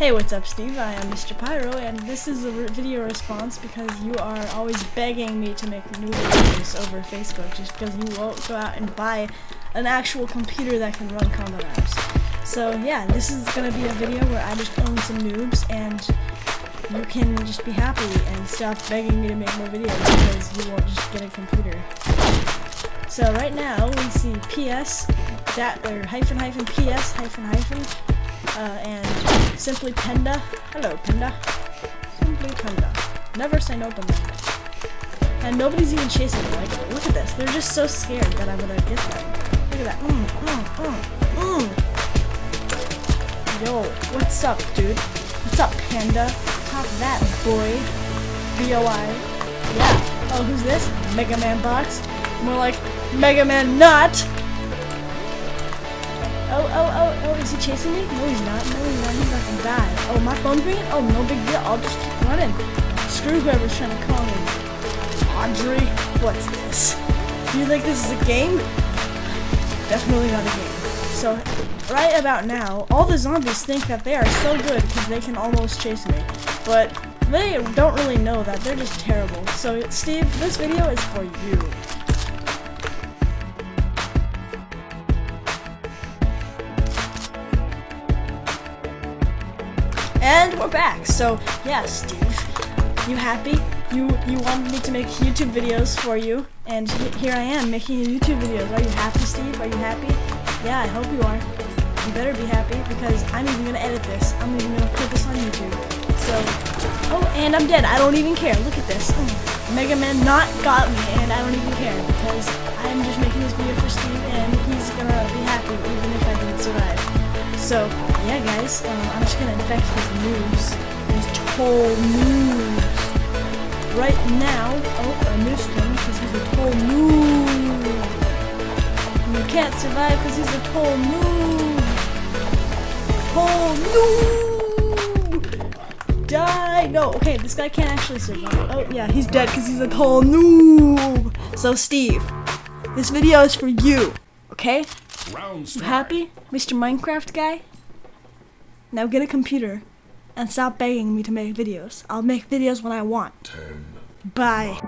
Hey, what's up, Steve? I am Mr. Pyro, and this is a video response because you are always begging me to make new videos over Facebook just because you won't go out and buy an actual computer that can run Combat Arms. So yeah, this is gonna be a video where I just own some noobs and you can just be happy and stop begging me to make more videos because you won't just get a computer. So right now we see PS that or hyphen hyphen PS hyphen hyphen uh, and Simply Penda. Hello, Penda. Simply Penda. Never say no, to Penda. And nobody's even chasing me. Like, look at this. They're just so scared that I'm gonna get them. Look at that. Mm, mm, mm. Yo, what's up, dude? What's up, Panda? Pop that, boy. B-O-I. Yeah. Oh, who's this? Mega Man Box? More like Mega Man Nut! Oh, oh, oh, oh, is he chasing me? No, he's not. No, he's not. He's not gonna die. Oh, my phone green? Oh, no big deal. I'll just keep running. Screw whoever's trying to call me. Audrey, what's this? Do you think this is a game? Definitely not a game. So, right about now, all the zombies think that they are so good because they can almost chase me. But they don't really know that. They're just terrible. So, Steve, this video is for you. And we're back. So, yeah, Steve, you happy? You you wanted me to make YouTube videos for you, and here I am making YouTube videos. Are you happy, Steve? Are you happy? Yeah, I hope you are. You better be happy because I'm even gonna edit this. I'm even gonna put this on YouTube. So, oh, and I'm dead. I don't even care. Look at this. Oh, Mega Man not got me, and I don't even care because I'm just making this video for Steve, and he's gonna be happy even So, yeah, guys, um, I'm just gonna infect his moves. His tall moves. Right now, oh, I missed him because he's a tall move. You can't survive because he's a tall move. Tall noob. Die. No, okay, this guy can't actually survive. Oh, yeah, he's dead because he's a tall noob. So, Steve, this video is for you, okay? You happy, Mr. Minecraft guy? Now get a computer and stop begging me to make videos. I'll make videos when I want. Ten. Bye.